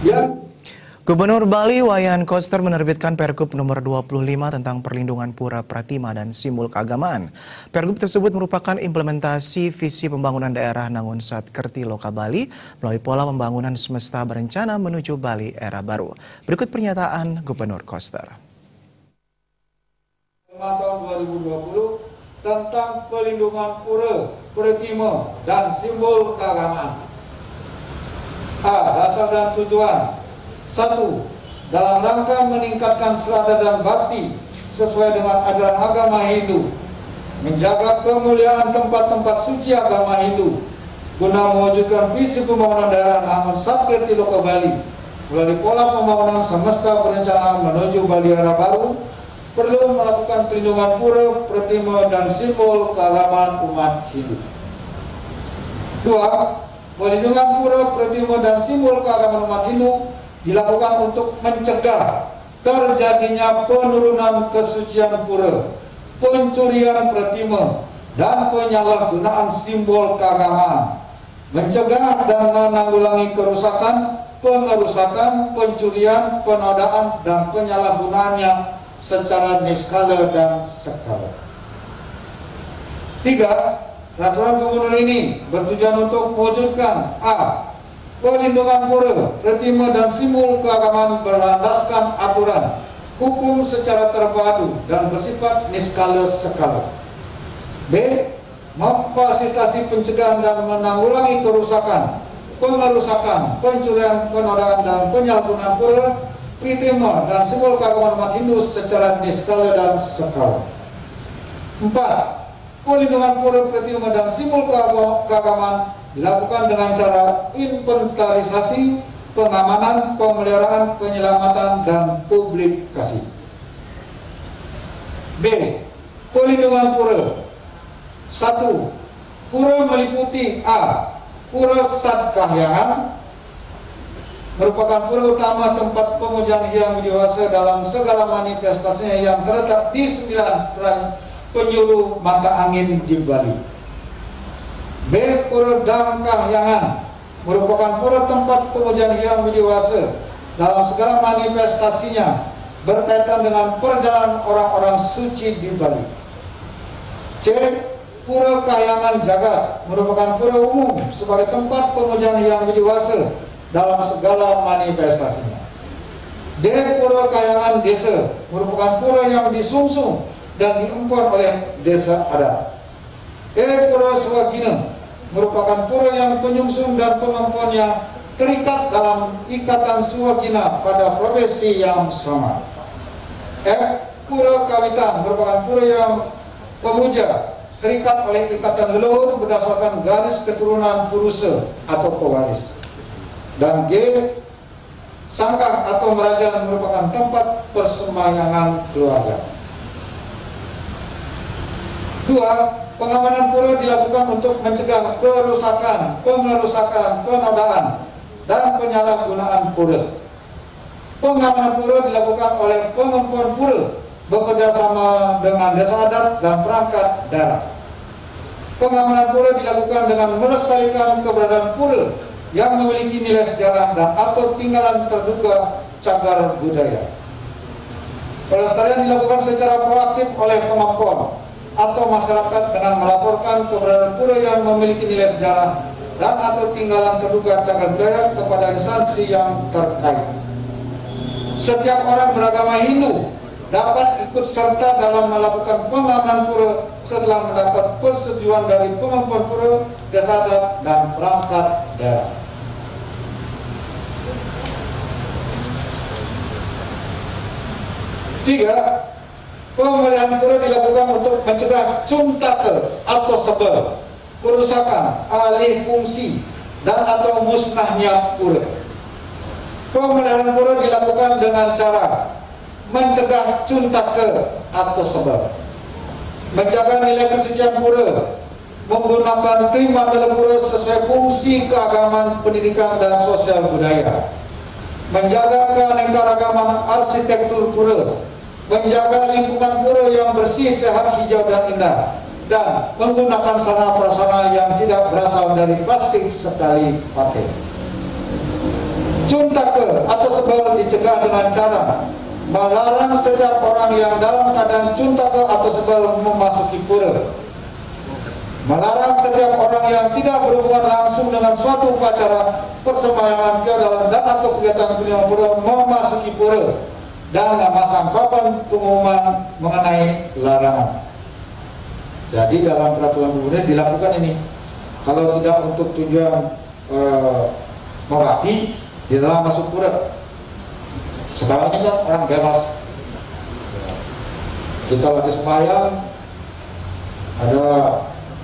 yang Gubernur Bali Wayan Koster menerbitkan Pergub nomor 25 tentang perlindungan pura pratima dan simbol keagamaan. Pergub tersebut merupakan implementasi visi pembangunan daerah Nangun Sat Kerti Loka Bali melalui pola pembangunan semesta berencana menuju Bali era baru. Berikut pernyataan Gubernur Koster. tahun 2020 tentang pelindungan pura, pratima, dan simbol keagamaan. A. Dasar dan tujuan satu, dalam rangka meningkatkan selada dan bakti sesuai dengan ajaran agama Hindu, menjaga kemuliaan tempat-tempat suci agama Hindu, guna mewujudkan visi pembangunan daerah Namun Sakit di Loka Bali melalui pola pembangunan semesta berencana menuju Bali era baru perlu melakukan perlindungan pura, pratima, dan simbol keagamaan umat Hindu. Dua, perlindungan pura, pratima, dan simbol keagamaan umat Hindu dilakukan untuk mencegah terjadinya penurunan kesucian pura, pencurian pratima, dan penyalahgunaan simbol keagamaan, mencegah dan menanggulangi kerusakan, pengerusakan, pencurian, penodaan, dan penyalahgunaannya secara niskala dan skala. Tiga, peraturan gubernur ini bertujuan untuk mewujudkan A Pelindungan pura, retima dan simbol keagamaan berlandaskan aturan hukum secara terpadu dan bersifat niskala skala. B. Memfasilitasi pencegahan dan menanggulangi kerusakan, pengerusakan, pencurian, penodaan dan penyalahgunaan pura, retima dan simbol keagamaan umat Hindu secara niskala dan skala. 4. Pelindungan pura, retima dan simbol keagamaan dilakukan dengan cara inventarisasi, pengamanan, pemeliharaan, penyelamatan, dan publikasi. B. Pelindungan pura. Satu, pura meliputi A. Pura Sat Kahyangan merupakan pura utama tempat pemujaan yang dewasa dalam segala manifestasinya yang terletak di sembilan penyuluh mata angin di Bali. B. Pura Dam Kahyangan merupakan pura tempat pemujaan yang dewasa dalam segala manifestasinya berkaitan dengan perjalanan orang-orang suci di Bali. C. Pura Kahyangan Jagat merupakan pura umum sebagai tempat pemujaan yang dewasa dalam segala manifestasinya. D. Pura Kahyangan Desa merupakan pura yang disungsung dan diempor oleh desa adat. E. Pura Swagina merupakan pura yang penyungsung dan pengempuannya terikat dalam ikatan suwakina pada profesi yang sama. F. Pura Kawitan merupakan pura yang pemuja terikat oleh ikatan leluhur berdasarkan garis keturunan purusa atau pewaris. Dan G. Sangkah atau merajan merupakan tempat persembayangan keluarga. Dua, Pengamanan pura dilakukan untuk mencegah kerusakan, pengerusakan, penodaan, dan penyalahgunaan pura. Pengamanan pura dilakukan oleh pengempun pura bekerja sama dengan desa adat dan perangkat daerah. Pengamanan pura dilakukan dengan melestarikan keberadaan pura yang memiliki nilai sejarah dan atau tinggalan terduga cagar budaya. Pelestarian dilakukan secara proaktif oleh pengempun atau masyarakat dengan melaporkan keberadaan pura yang memiliki nilai sejarah dan atau tinggalan terduga cagar budaya kepada instansi yang terkait. Setiap orang beragama Hindu dapat ikut serta dalam melakukan pengamanan pura setelah mendapat persetujuan dari pengampun pura, desa adat, dan perangkat daerah. Tiga, Pemeliharaan pura dilakukan untuk mencegah cuntake atau sebel, kerusakan, alih fungsi, dan atau musnahnya pura. Pemeliharaan pura dilakukan dengan cara mencegah cuntake atau sebel, menjaga nilai kesucian pura, menggunakan terima dalam pura sesuai fungsi keagamaan, pendidikan, dan sosial budaya, menjaga keanekaragaman arsitektur pura, menjaga lingkungan pura yang bersih, sehat, hijau dan indah dan menggunakan sarana prasarana yang tidak berasal dari plastik sekali pakai. Cuntake atau sebelum dicegah dengan cara melarang setiap orang yang dalam keadaan cuntake atau sebelum memasuki pura. Melarang setiap orang yang tidak berhubungan langsung dengan suatu upacara persembayangan keadalan dan atau kegiatan kunjungan pura memasuki pura dan memasang papan pengumuman mengenai larangan. Jadi dalam peraturan gubernur dilakukan ini. Kalau tidak untuk tujuan e, merakti, di dalam masuk pura. Sekarang ini kan orang bebas. Kita lagi sembahyang, ada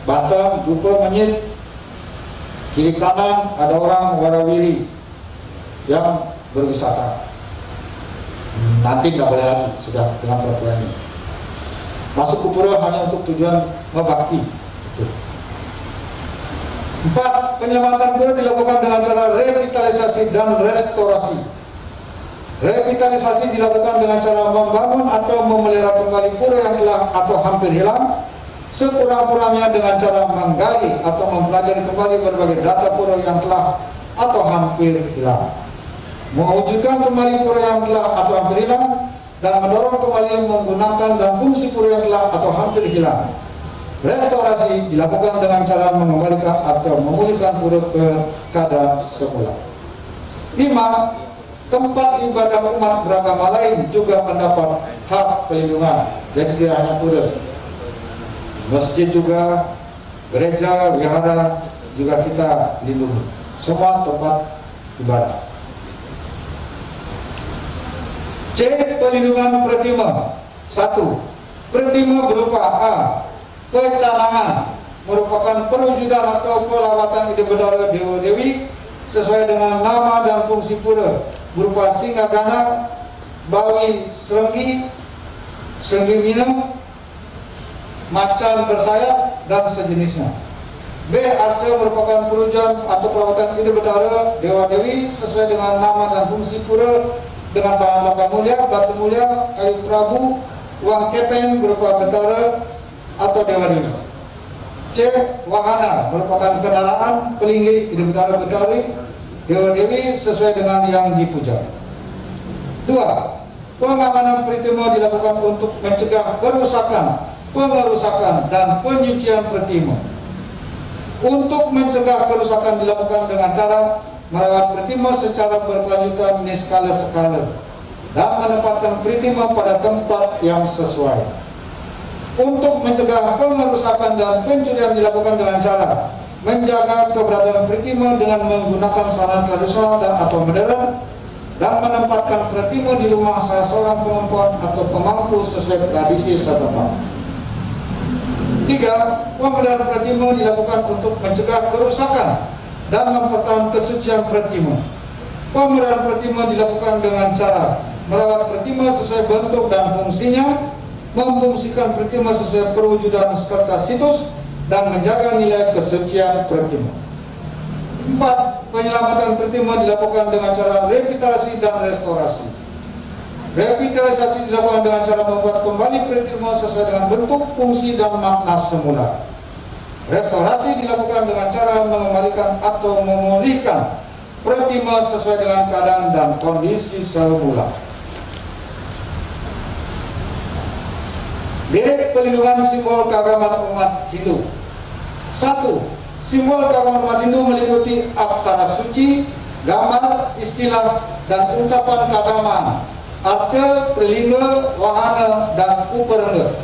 batang, dupa, menyit, kiri kanan ada orang warawiri yang berwisata. Nanti nggak boleh lagi sudah dengan peraturan ini. Masuk ke pura hanya untuk tujuan membakti. Empat, penyelamatan pura dilakukan dengan cara revitalisasi dan restorasi. Revitalisasi dilakukan dengan cara membangun atau memelihara kembali pura yang hilang atau hampir hilang, sekurang-kurangnya dengan cara menggali atau mempelajari kembali berbagai data pura yang telah atau hampir hilang. Mewujudkan kembali pura yang telah atau hampir hilang dan mendorong kembali menggunakan dan fungsi pura yang telah atau hampir hilang. Restorasi dilakukan dengan cara mengembalikan atau memulihkan pura ke keadaan semula. Lima, tempat ibadah umat beragama lain juga mendapat hak pelindungan. Jadi tidak hanya pura. Masjid juga, gereja, wihara juga kita lindungi. Semua tempat ibadah. C. Perlindungan Pratima Satu Pratima berupa A. Kecalangan merupakan perwujudan atau pelawatan ide bedara Dewa Dewi sesuai dengan nama dan fungsi pura berupa singa gana, bawi serenggi, serenggi minum, macan bersayap, dan sejenisnya. B. Arca merupakan perwujudan atau pelawatan ide bedara Dewa Dewi sesuai dengan nama dan fungsi pura dengan bahan logam mulia, batu mulia, kayu prabu, uang kepeng berupa betara atau dewa dewi. C. Wahana merupakan kendaraan, pelinggi, hidup betara betari, dewa dewi sesuai dengan yang dipuja. Dua. Pengamanan pertama dilakukan untuk mencegah kerusakan, pengerusakan, dan penyucian pertama. Untuk mencegah kerusakan dilakukan dengan cara merawat Pritima secara berkelanjutan di skala-skala dan menempatkan Pritima pada tempat yang sesuai. Untuk mencegah pengerusakan dan pencurian dilakukan dengan cara menjaga keberadaan Pritima dengan menggunakan sarana tradisional dan atau modern dan menempatkan Pritima di rumah salah seorang perempuan atau pemangku sesuai tradisi setempat. Tiga, pemberdayaan Pritima dilakukan untuk mencegah kerusakan dan mempertahankan kesucian pratima. Pemeliharaan pratima dilakukan dengan cara merawat pratima sesuai bentuk dan fungsinya, memfungsikan pratima sesuai perwujudan serta situs, dan menjaga nilai kesucian pratima. Empat, penyelamatan pratima dilakukan dengan cara revitalisasi dan restorasi. Revitalisasi dilakukan dengan cara membuat kembali pratima sesuai dengan bentuk, fungsi, dan makna semula. Restorasi dilakukan dengan cara mengembalikan atau memulihkan pratima sesuai dengan keadaan dan kondisi semula. D. Pelindungan simbol keagamaan umat Hindu. Satu, simbol keagamaan umat Hindu meliputi aksara suci, gambar, istilah, dan ungkapan keagamaan, arca, pelinga, wahana, dan uperengga.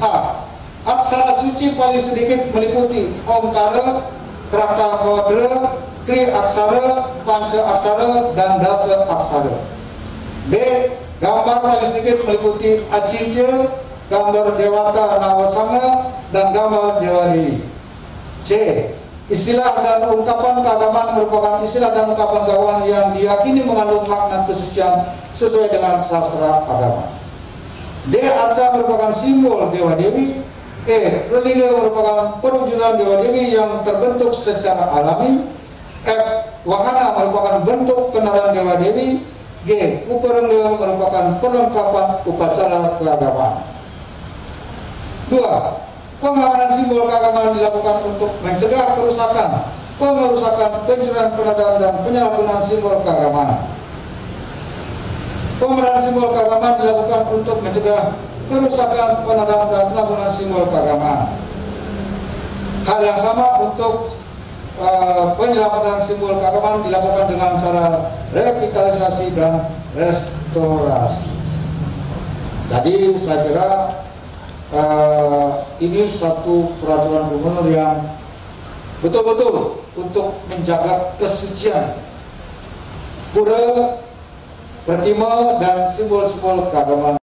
A aksara suci paling sedikit meliputi Omkara, Krakahodra, Kri Aksara, Panca Aksara, dan Dasa Aksara. B. Gambar paling sedikit meliputi Acinca, gambar Dewata Nawasanga, dan gambar Dewa Dewi. C. Istilah dan ungkapan keagamaan merupakan istilah dan ungkapan keagamaan yang diyakini mengandung makna kesucian sesuai dengan sastra agama. D. Arca merupakan simbol Dewa Dewi E. Religi merupakan perwujudan Dewa Dewi yang terbentuk secara alami. F. Wahana merupakan bentuk kenalan Dewa Dewi. G. Uperengga merupakan perlengkapan upacara keagamaan. 2. Pengamanan simbol keagamaan dilakukan untuk mencegah kerusakan, pengerusakan, pencurian, penodaan dan penyalahgunaan simbol keagamaan. Pemerahan simbol keagamaan dilakukan untuk mencegah kerusakan, penodaan dan penyalahgunaan simbol keagamaan. Hal yang sama untuk uh, penyelamatan simbol keagamaan dilakukan dengan cara revitalisasi dan restorasi. Jadi saya kira uh, ini satu peraturan gubernur yang betul-betul untuk menjaga kesucian pura, pertima dan simbol-simbol keagamaan.